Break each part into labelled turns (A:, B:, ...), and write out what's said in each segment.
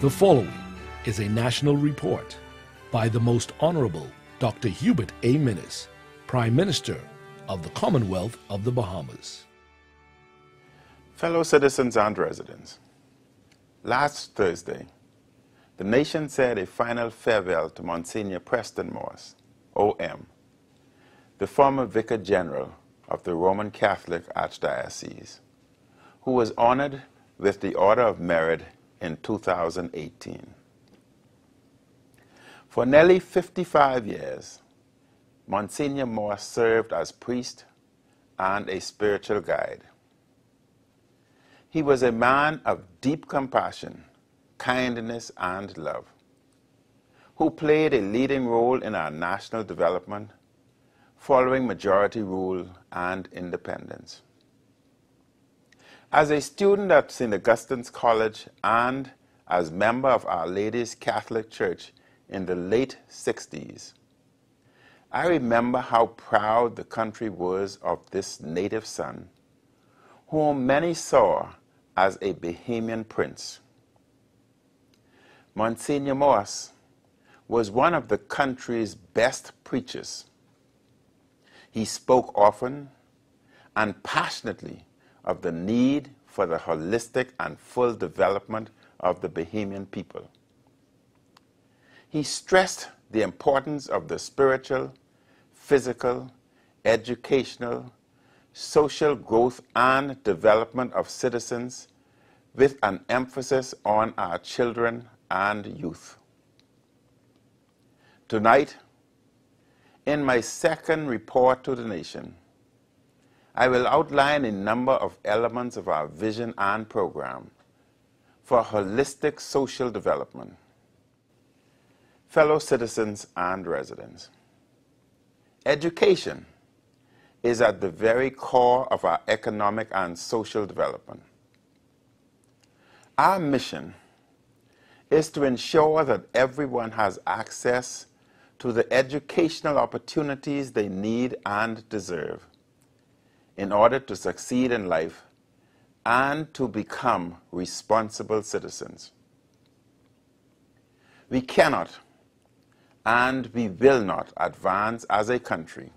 A: The following is a national report by the Most Honorable Dr. Hubert A. Minnis, Prime Minister of the Commonwealth of the Bahamas.
B: Fellow citizens and residents, last Thursday, the nation said a final farewell to Monsignor Preston Moss, OM, the former Vicar General of the Roman Catholic Archdiocese, who was honored with the Order of Merit in 2018. For nearly 55 years, Monsignor Moss served as priest and a spiritual guide. He was a man of deep compassion, kindness, and love, who played a leading role in our national development following majority rule and independence. As a student at St. Augustine's College and as member of Our Lady's Catholic Church in the late 60s, I remember how proud the country was of this native son, whom many saw as a Bahamian prince. Monsignor Moss was one of the country's best preachers. He spoke often and passionately of the need for the holistic and full development of the Bahamian people. He stressed the importance of the spiritual, physical, educational, social growth and development of citizens with an emphasis on our children and youth. Tonight, in my second report to the nation, I will outline a number of elements of our vision and program for holistic social development. Fellow citizens and residents, education is at the very core of our economic and social development. Our mission is to ensure that everyone has access to the educational opportunities they need and deserve in order to succeed in life and to become responsible citizens. We cannot and we will not advance as a country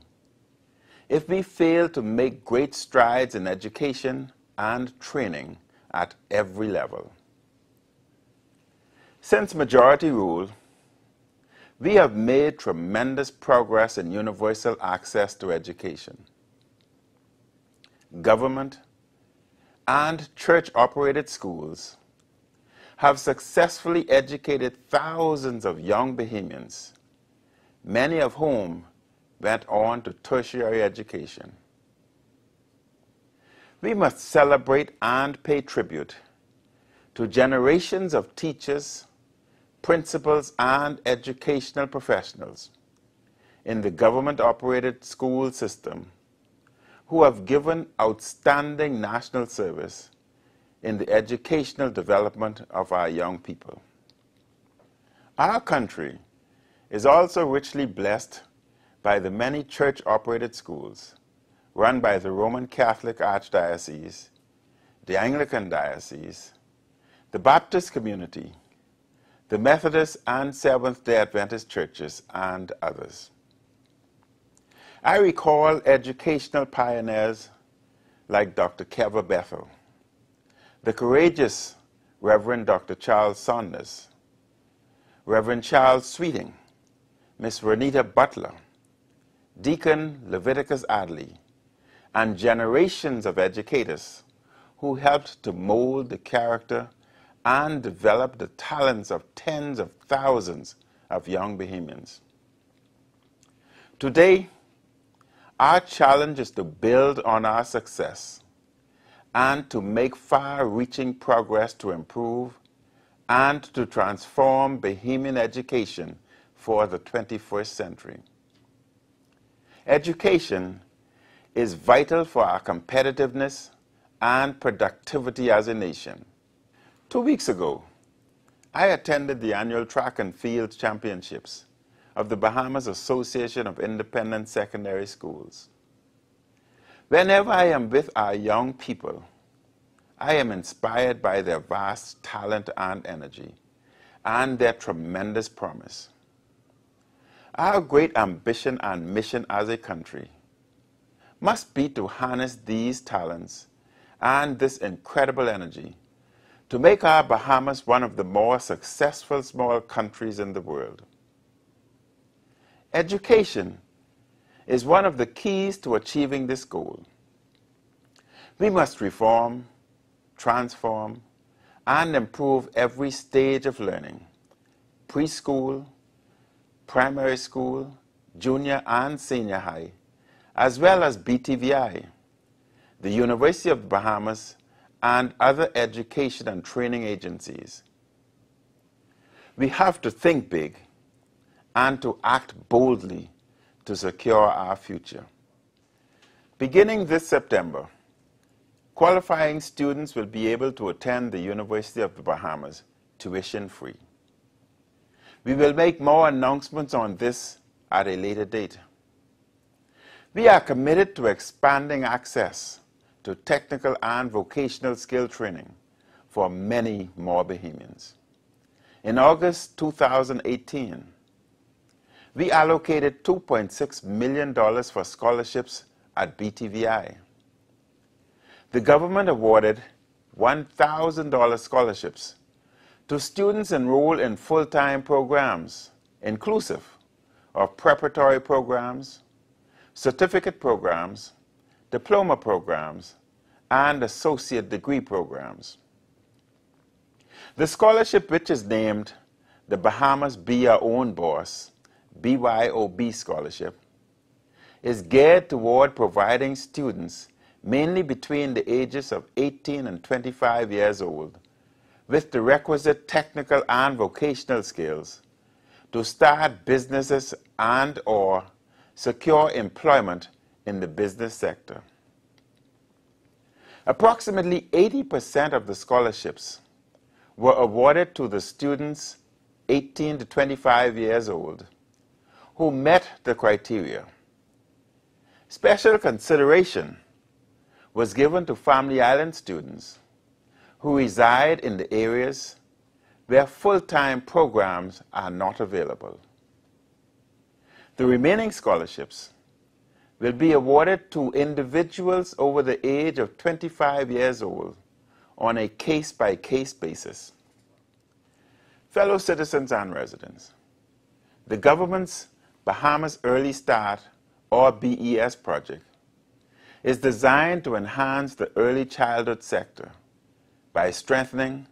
B: if we fail to make great strides in education and training at every level. Since majority rule, we have made tremendous progress in universal access to education government, and church operated schools have successfully educated thousands of young Bahamians, many of whom went on to tertiary education. We must celebrate and pay tribute to generations of teachers, principals, and educational professionals in the government operated school system who have given outstanding national service in the educational development of our young people. Our country is also richly blessed by the many church operated schools run by the Roman Catholic Archdiocese, the Anglican Diocese, the Baptist community, the Methodist and Seventh day Adventist churches, and others. I recall educational pioneers like Dr. Keva Bethel, the courageous Reverend Dr. Charles Saunders, Reverend Charles Sweeting, Miss Renita Butler, Deacon Leviticus Adderley, and generations of educators who helped to mold the character and develop the talents of tens of thousands of young Bahamians. Today, our challenge is to build on our success and to make far reaching progress to improve and to transform Bahamian education for the 21st century. Education is vital for our competitiveness and productivity as a nation. Two weeks ago, I attended the annual Track and Field Championships of the Bahamas Association of Independent Secondary Schools. Whenever I am with our young people, I am inspired by their vast talent and energy, and their tremendous promise. Our great ambition and mission as a country must be to harness these talents and this incredible energy to make our Bahamas one of the more successful small countries in the world. Education is one of the keys to achieving this goal. We must reform, transform, and improve every stage of learning preschool, primary school, junior and senior high, as well as BTVI, the University of the Bahamas, and other education and training agencies. We have to think big and to act boldly to secure our future. Beginning this September, qualifying students will be able to attend the University of the Bahamas tuition free. We will make more announcements on this at a later date. We are committed to expanding access to technical and vocational skill training for many more Bahamians. In August 2018, we allocated $2.6 million for scholarships at BTVI. The government awarded $1,000 scholarships to students enrolled in full-time programs, inclusive of preparatory programs, certificate programs, diploma programs, and associate degree programs. The scholarship, which is named the Bahamas Be Your Own Boss, BYOB Scholarship, is geared toward providing students, mainly between the ages of 18 and 25 years old, with the requisite technical and vocational skills to start businesses and or secure employment in the business sector. Approximately 80% of the scholarships were awarded to the students 18 to 25 years old who met the criteria. Special consideration was given to Family Island students who reside in the areas where full-time programs are not available. The remaining scholarships will be awarded to individuals over the age of 25 years old on a case-by-case -case basis. Fellow citizens and residents, the government's Bahamas Early Start, or BES project, is designed to enhance the early childhood sector by strengthening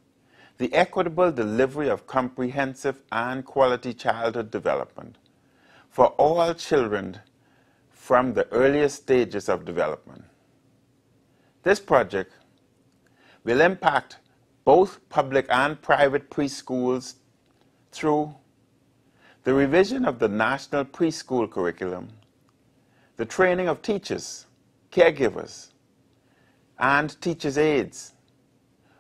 B: the equitable delivery of comprehensive and quality childhood development for all children from the earliest stages of development. This project will impact both public and private preschools through the revision of the national preschool curriculum, the training of teachers, caregivers, and teachers' aides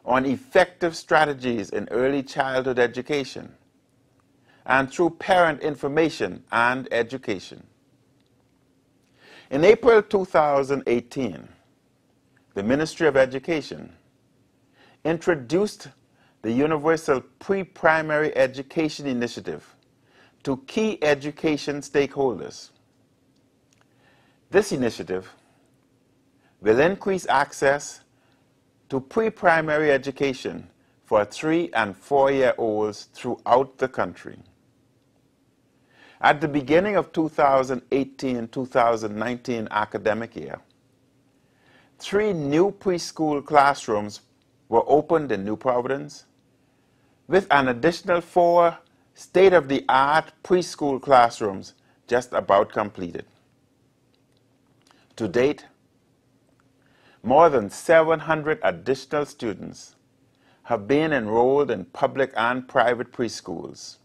B: on effective strategies in early childhood education, and through parent information and education. In April 2018, the Ministry of Education introduced the Universal Pre-Primary Education Initiative to key education stakeholders. This initiative will increase access to pre-primary education for three and four-year-olds throughout the country. At the beginning of 2018-2019 academic year, three new preschool classrooms were opened in New Providence, with an additional four state-of-the-art preschool classrooms just about completed. To date, more than 700 additional students have been enrolled in public and private preschools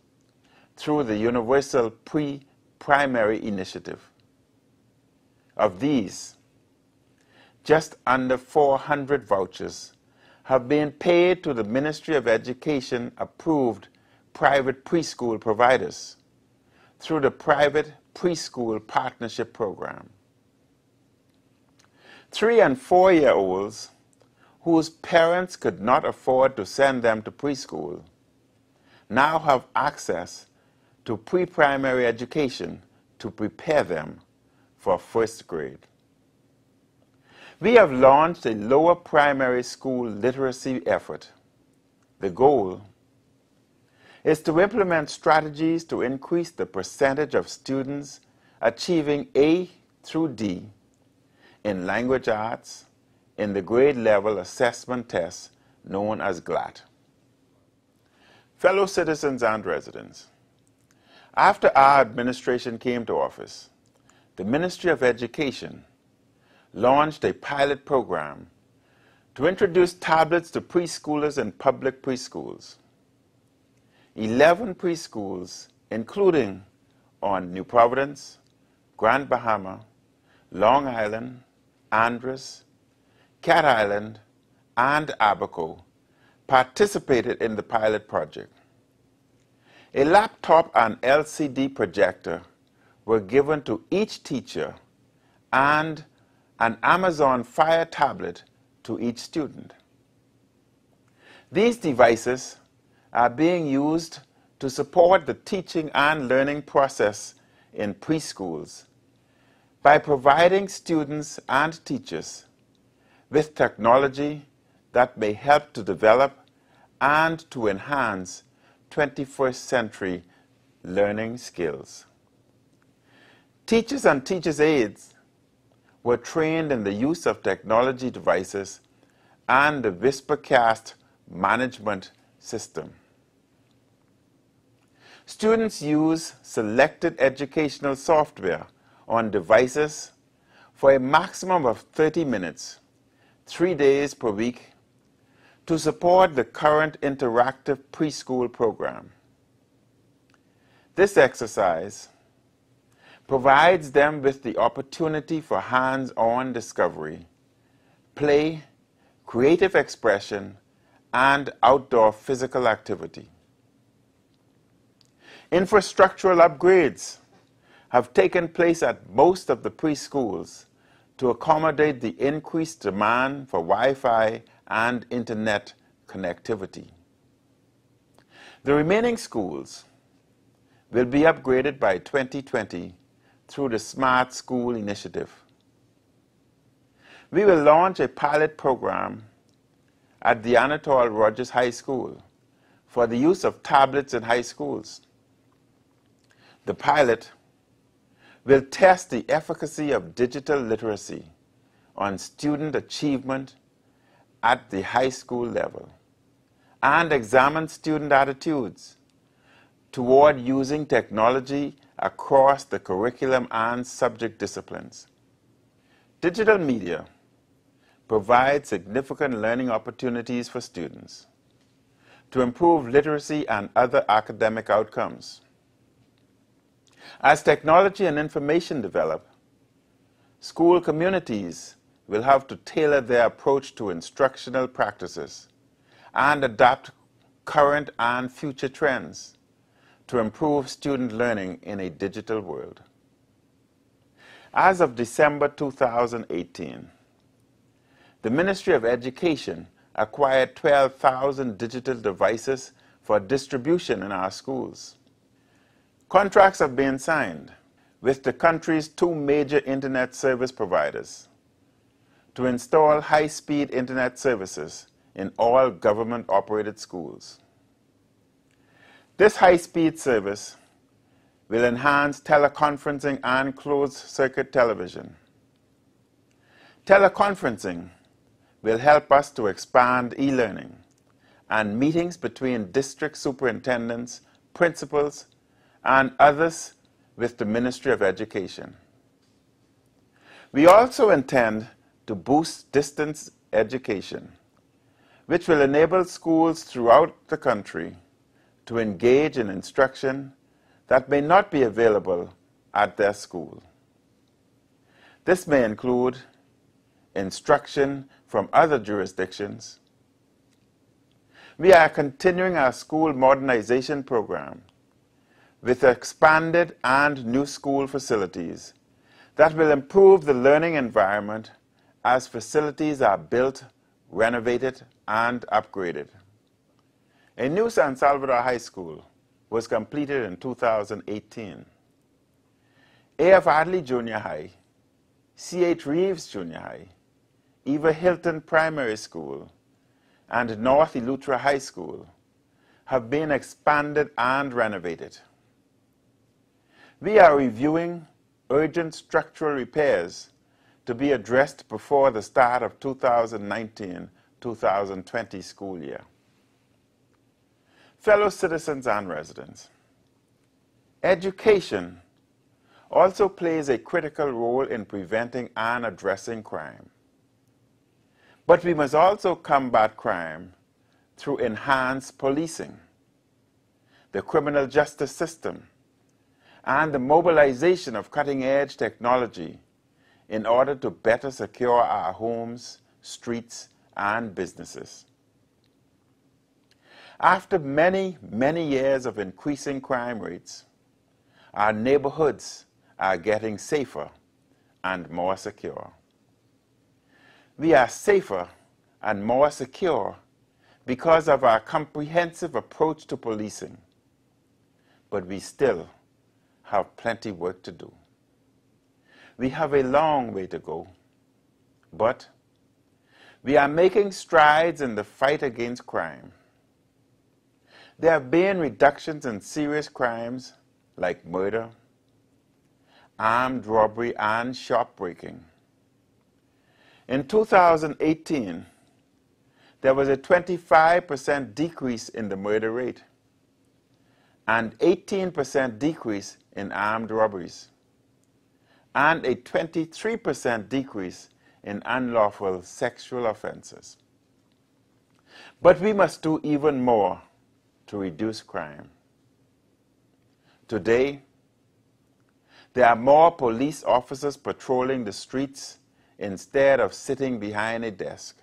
B: through the Universal Pre-Primary Initiative. Of these, just under 400 vouchers have been paid to the Ministry of Education approved private preschool providers through the Private Preschool Partnership Program. Three and four year olds whose parents could not afford to send them to preschool now have access to pre-primary education to prepare them for first grade. We have launched a lower primary school literacy effort. The goal is to implement strategies to increase the percentage of students achieving A through D in language arts in the grade level assessment test known as GLAT. Fellow citizens and residents, after our administration came to office, the Ministry of Education launched a pilot program to introduce tablets to preschoolers in public preschools. 11 preschools, including on New Providence, Grand Bahama, Long Island, Andros, Cat Island, and Abaco, participated in the pilot project. A laptop and LCD projector were given to each teacher and an Amazon Fire tablet to each student. These devices are being used to support the teaching and learning process in preschools by providing students and teachers with technology that may help to develop and to enhance 21st century learning skills. Teachers and teachers' aides were trained in the use of technology devices and the WhisperCast management system. Students use selected educational software on devices for a maximum of 30 minutes, three days per week, to support the current interactive preschool program. This exercise provides them with the opportunity for hands-on discovery, play, creative expression, and outdoor physical activity. Infrastructural upgrades have taken place at most of the preschools to accommodate the increased demand for Wi-Fi and internet connectivity. The remaining schools will be upgraded by 2020 through the Smart School Initiative. We will launch a pilot program at the Anatol Rodgers High School for the use of tablets in high schools. The pilot will test the efficacy of digital literacy on student achievement at the high school level and examine student attitudes toward using technology across the curriculum and subject disciplines. Digital media provides significant learning opportunities for students to improve literacy and other academic outcomes. As technology and information develop, school communities will have to tailor their approach to instructional practices and adapt current and future trends to improve student learning in a digital world. As of December 2018, the Ministry of Education acquired 12,000 digital devices for distribution in our schools. Contracts have been signed with the country's two major internet service providers to install high-speed internet services in all government-operated schools. This high-speed service will enhance teleconferencing and closed-circuit television. Teleconferencing will help us to expand e-learning and meetings between district superintendents, principals, and others with the Ministry of Education. We also intend to boost distance education, which will enable schools throughout the country to engage in instruction that may not be available at their school. This may include instruction from other jurisdictions. We are continuing our school modernization program with expanded and new school facilities that will improve the learning environment as facilities are built, renovated, and upgraded. A new San Salvador High School was completed in 2018. A.F. Adderley Junior High, C.H. Reeves Junior High, Eva Hilton Primary School, and North Eleuthera High School have been expanded and renovated. We are reviewing urgent structural repairs to be addressed before the start of 2019-2020 school year. Fellow citizens and residents, education also plays a critical role in preventing and addressing crime. But we must also combat crime through enhanced policing, the criminal justice system, and the mobilization of cutting-edge technology in order to better secure our homes, streets, and businesses. After many, many years of increasing crime rates, our neighborhoods are getting safer and more secure. We are safer and more secure because of our comprehensive approach to policing, but we still have plenty work to do. We have a long way to go, but we are making strides in the fight against crime. There have been reductions in serious crimes like murder, armed robbery, and shop breaking. In 2018, there was a 25% decrease in the murder rate and 18% decrease in armed robberies and a 23% decrease in unlawful sexual offenses. But we must do even more to reduce crime. Today, there are more police officers patrolling the streets instead of sitting behind a desk.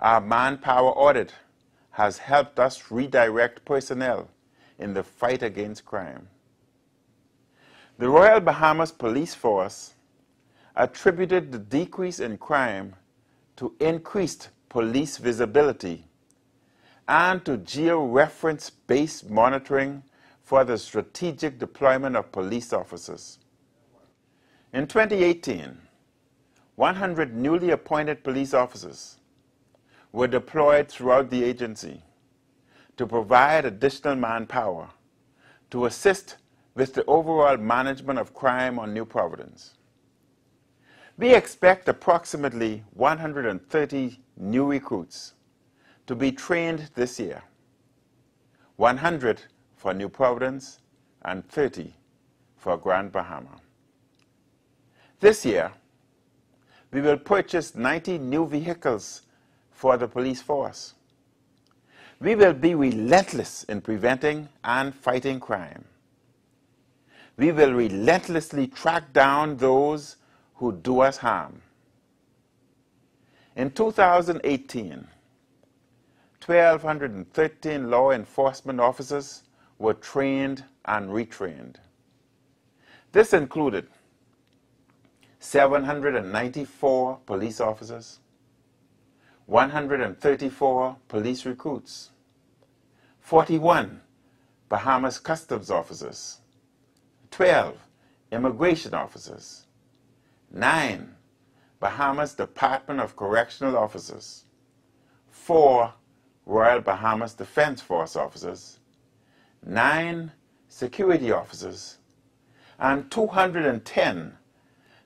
B: Our manpower audit has helped us redirect personnel in the fight against crime. The Royal Bahamas Police Force attributed the decrease in crime to increased police visibility and to geo-reference-based monitoring for the strategic deployment of police officers. In 2018, 100 newly appointed police officers were deployed throughout the agency to provide additional manpower to assist with the overall management of crime on New Providence. We expect approximately 130 new recruits to be trained this year, 100 for New Providence and 30 for Grand Bahama. This year, we will purchase 90 new vehicles for the police force. We will be relentless in preventing and fighting crime we will relentlessly track down those who do us harm. In 2018, 1,213 law enforcement officers were trained and retrained. This included 794 police officers, 134 police recruits, 41 Bahamas Customs officers, 12 immigration officers, 9 Bahamas Department of Correctional Officers, 4 Royal Bahamas Defense Force officers, 9 security officers, and 210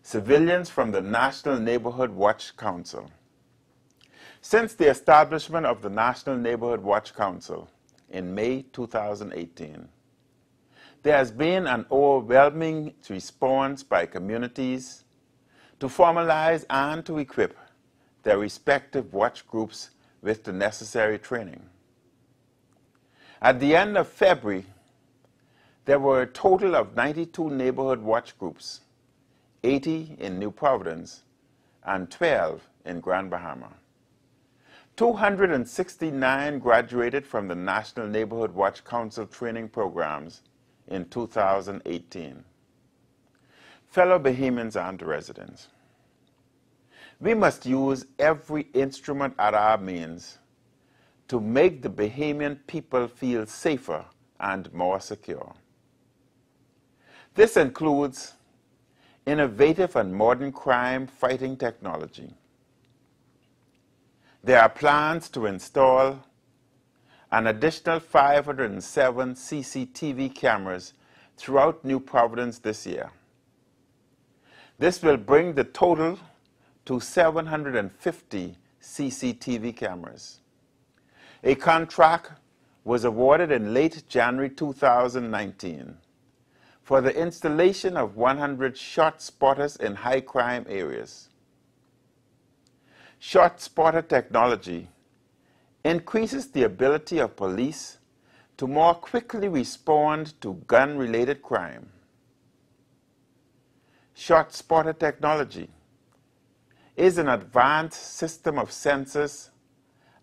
B: civilians from the National Neighborhood Watch Council. Since the establishment of the National Neighborhood Watch Council in May 2018, there has been an overwhelming response by communities to formalize and to equip their respective watch groups with the necessary training. At the end of February, there were a total of 92 neighborhood watch groups, 80 in New Providence and 12 in Grand Bahama. 269 graduated from the National Neighborhood Watch Council training programs in 2018. Fellow Bahamians and residents, we must use every instrument at our means to make the Bahamian people feel safer and more secure. This includes innovative and modern crime fighting technology. There are plans to install an additional 507 CCTV cameras throughout New Providence this year. This will bring the total to 750 CCTV cameras. A contract was awarded in late January 2019 for the installation of 100 shot spotters in high crime areas. Shot spotter technology increases the ability of police to more quickly respond to gun related crime. Shot spotter technology is an advanced system of sensors,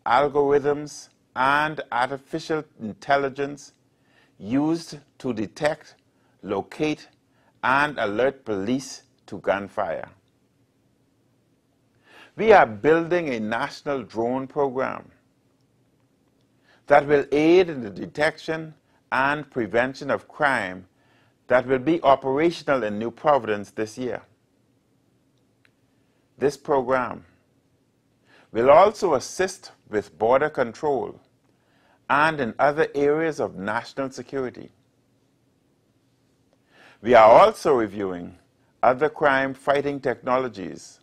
B: algorithms, and artificial intelligence used to detect, locate, and alert police to gunfire. We are building a national drone program that will aid in the detection and prevention of crime that will be operational in New Providence this year. This program will also assist with border control and in other areas of national security. We are also reviewing other crime fighting technologies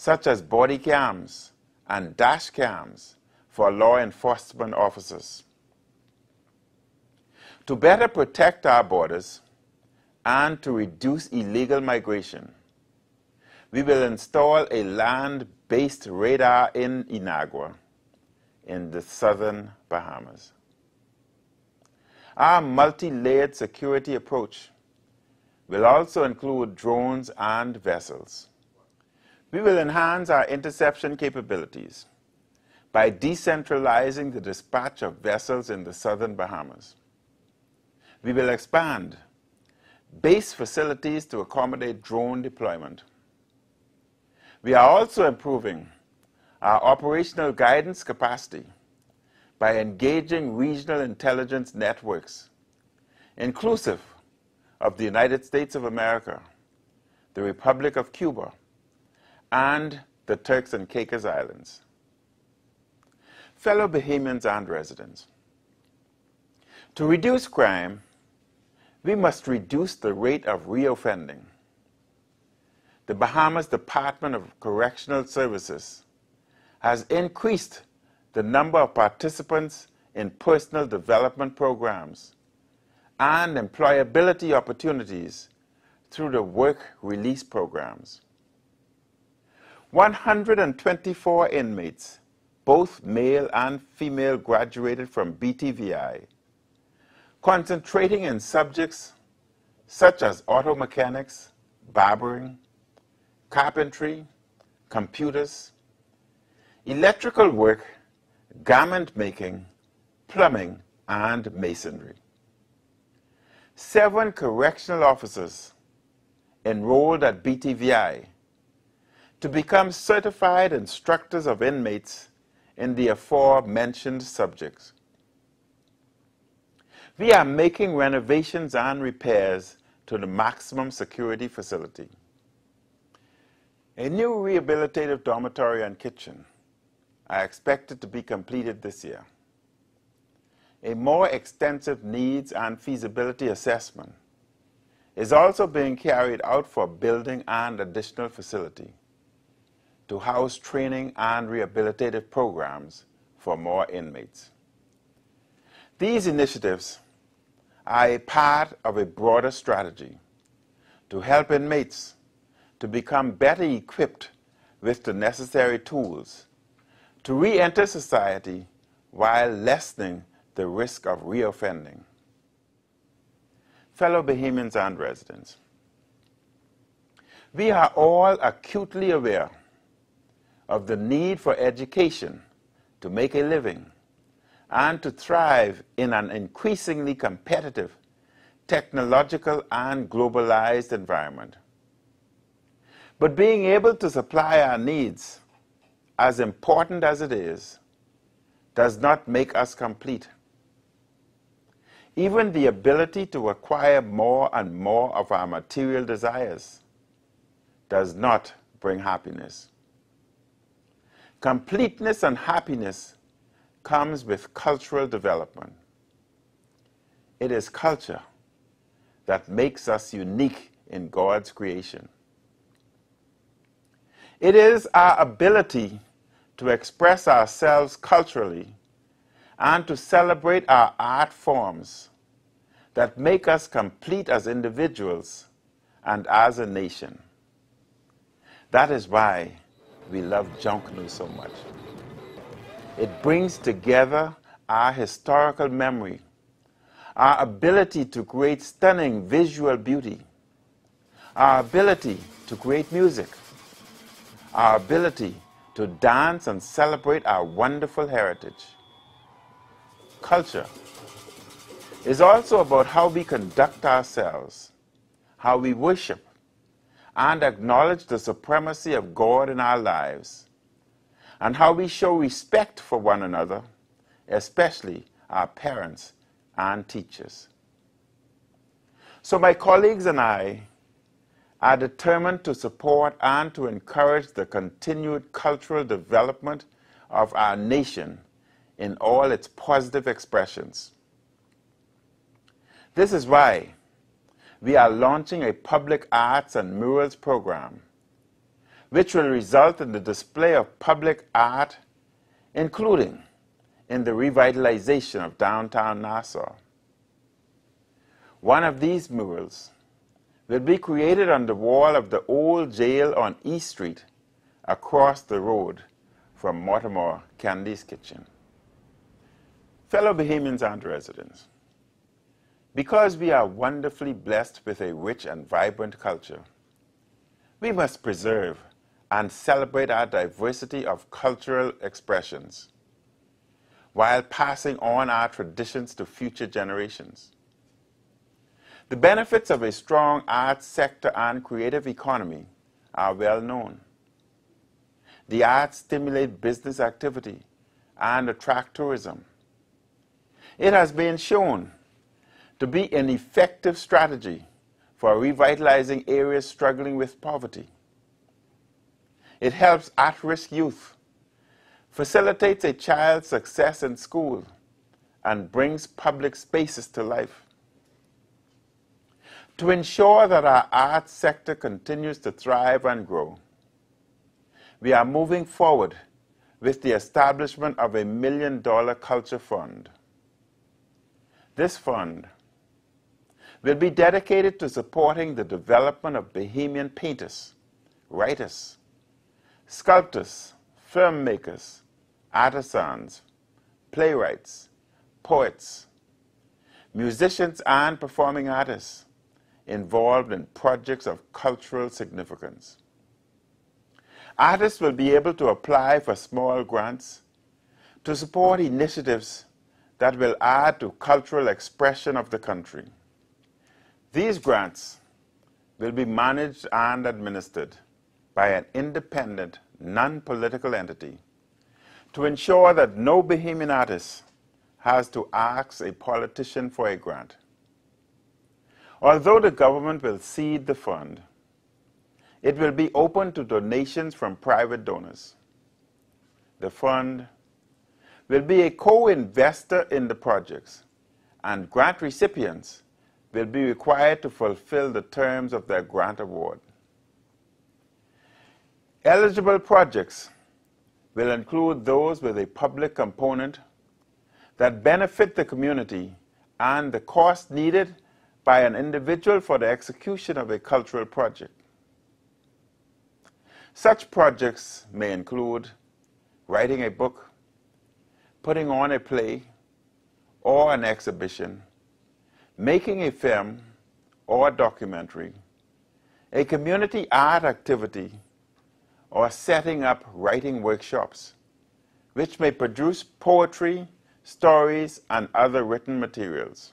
B: such as body cams and dash cams for law enforcement officers. To better protect our borders and to reduce illegal migration, we will install a land-based radar in Inagua in the southern Bahamas. Our multi-layered security approach will also include drones and vessels. We will enhance our interception capabilities by decentralizing the dispatch of vessels in the southern Bahamas. We will expand base facilities to accommodate drone deployment. We are also improving our operational guidance capacity by engaging regional intelligence networks, inclusive of the United States of America, the Republic of Cuba, and the Turks and Caicos Islands. Fellow Bahamians and residents, to reduce crime, we must reduce the rate of reoffending. The Bahamas Department of Correctional Services has increased the number of participants in personal development programs and employability opportunities through the work release programs. 124 inmates both male and female graduated from BTVI, concentrating in subjects such as auto mechanics, barbering, carpentry, computers, electrical work, garment making, plumbing, and masonry. Seven correctional officers enrolled at BTVI to become certified instructors of inmates in the aforementioned subjects. We are making renovations and repairs to the maximum security facility. A new rehabilitative dormitory and kitchen are expected to be completed this year. A more extensive needs and feasibility assessment is also being carried out for building and additional facility to house training and rehabilitative programs for more inmates. These initiatives are a part of a broader strategy to help inmates to become better equipped with the necessary tools to re-enter society while lessening the risk of reoffending. Fellow Bahamians and residents, we are all acutely aware of the need for education to make a living and to thrive in an increasingly competitive, technological, and globalized environment. But being able to supply our needs, as important as it is, does not make us complete. Even the ability to acquire more and more of our material desires does not bring happiness. Completeness and happiness comes with cultural development. It is culture that makes us unique in God's creation. It is our ability to express ourselves culturally and to celebrate our art forms that make us complete as individuals and as a nation. That is why we love junk Junkanoo so much. It brings together our historical memory, our ability to create stunning visual beauty, our ability to create music, our ability to dance and celebrate our wonderful heritage. Culture is also about how we conduct ourselves, how we worship, and acknowledge the supremacy of God in our lives, and how we show respect for one another, especially our parents and teachers. So, my colleagues and I are determined to support and to encourage the continued cultural development of our nation in all its positive expressions. This is why we are launching a public arts and murals program, which will result in the display of public art, including in the revitalization of downtown Nassau. One of these murals will be created on the wall of the old jail on East Street across the road from Mortimer Candy's Kitchen. Fellow Bahamians and residents, because we are wonderfully blessed with a rich and vibrant culture, we must preserve and celebrate our diversity of cultural expressions while passing on our traditions to future generations. The benefits of a strong arts sector and creative economy are well known. The arts stimulate business activity and attract tourism. It has been shown to be an effective strategy for revitalizing areas struggling with poverty. It helps at risk youth, facilitates a child's success in school, and brings public spaces to life. To ensure that our arts sector continues to thrive and grow, we are moving forward with the establishment of a million dollar culture fund. This fund will be dedicated to supporting the development of Bahamian painters, writers, sculptors, filmmakers, artisans, playwrights, poets, musicians, and performing artists involved in projects of cultural significance. Artists will be able to apply for small grants to support initiatives that will add to cultural expression of the country. These grants will be managed and administered by an independent, non-political entity to ensure that no Bahamian artist has to ask a politician for a grant. Although the government will seed the fund, it will be open to donations from private donors. The fund will be a co-investor in the projects, and grant recipients will be required to fulfill the terms of their grant award. Eligible projects will include those with a public component that benefit the community and the cost needed by an individual for the execution of a cultural project. Such projects may include writing a book, putting on a play or an exhibition, making a film or a documentary, a community art activity, or setting up writing workshops, which may produce poetry, stories, and other written materials.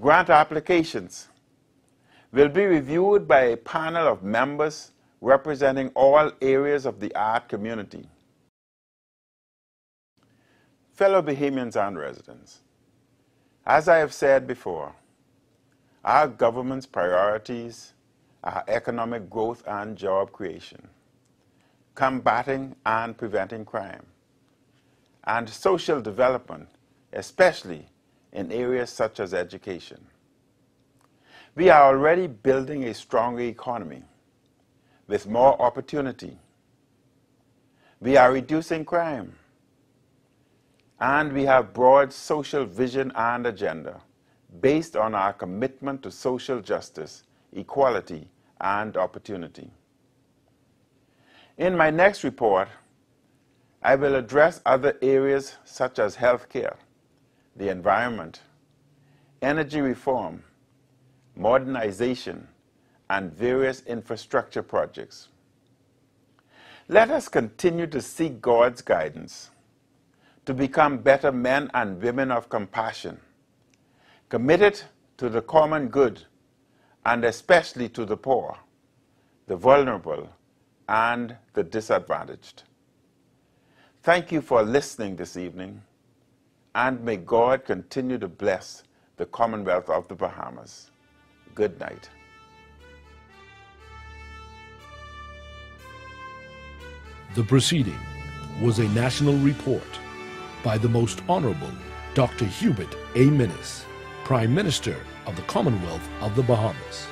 B: Grant applications will be reviewed by a panel of members representing all areas of the art community. Fellow Bahamians and residents, as I have said before, our government's priorities are economic growth and job creation, combating and preventing crime, and social development, especially in areas such as education. We are already building a stronger economy with more opportunity. We are reducing crime. And we have broad social vision and agenda based on our commitment to social justice, equality, and opportunity. In my next report, I will address other areas such as healthcare, the environment, energy reform, modernization, and various infrastructure projects. Let us continue to seek God's guidance to become better men and women of compassion, committed to the common good and especially to the poor, the vulnerable, and the disadvantaged. Thank you for listening this evening, and may God continue to bless the Commonwealth of the Bahamas. Good night.
A: The proceeding was a national report by the Most Honorable Dr. Hubert A. Minnis, Prime Minister of the Commonwealth of the Bahamas.